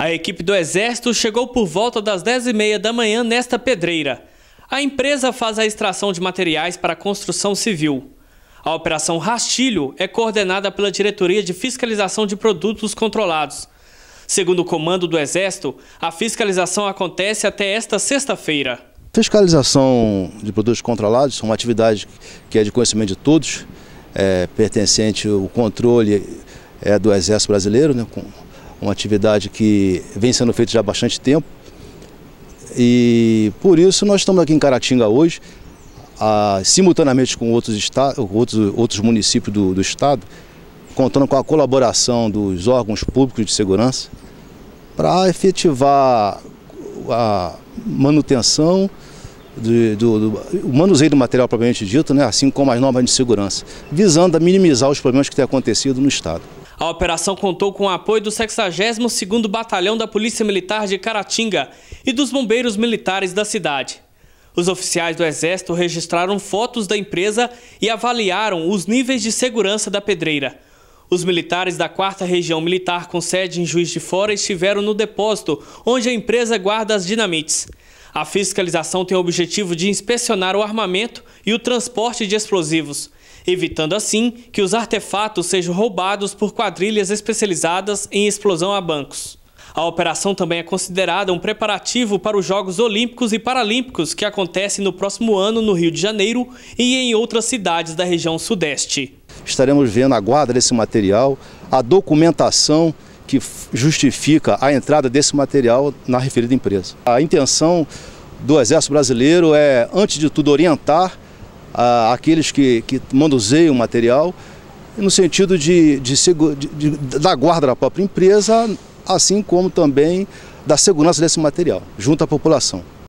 A equipe do Exército chegou por volta das 10h30 da manhã nesta pedreira. A empresa faz a extração de materiais para a construção civil. A Operação Rastilho é coordenada pela Diretoria de Fiscalização de Produtos Controlados. Segundo o comando do Exército, a fiscalização acontece até esta sexta-feira. Fiscalização de produtos controlados é uma atividade que é de conhecimento de todos, é, pertencente ao controle é, do Exército Brasileiro, né, com uma atividade que vem sendo feita já há bastante tempo. E por isso nós estamos aqui em Caratinga hoje, a, simultaneamente com outros, estados, outros, outros municípios do, do estado, contando com a colaboração dos órgãos públicos de segurança, para efetivar a manutenção do, do, do, o manuseio do material propriamente dito, né, assim como as normas de segurança, visando a minimizar os problemas que têm acontecido no Estado. A operação contou com o apoio do 62º Batalhão da Polícia Militar de Caratinga e dos bombeiros militares da cidade. Os oficiais do Exército registraram fotos da empresa e avaliaram os níveis de segurança da pedreira. Os militares da 4 Região Militar com sede em Juiz de Fora estiveram no depósito, onde a empresa guarda as dinamites. A fiscalização tem o objetivo de inspecionar o armamento e o transporte de explosivos evitando assim que os artefatos sejam roubados por quadrilhas especializadas em explosão a bancos. A operação também é considerada um preparativo para os Jogos Olímpicos e Paralímpicos que acontecem no próximo ano no Rio de Janeiro e em outras cidades da região Sudeste. Estaremos vendo a guarda desse material, a documentação que justifica a entrada desse material na referida empresa. A intenção do Exército Brasileiro é, antes de tudo, orientar a, aqueles que, que manuseiam o material, no sentido de, de, de, de, da guarda da própria empresa, assim como também da segurança desse material, junto à população.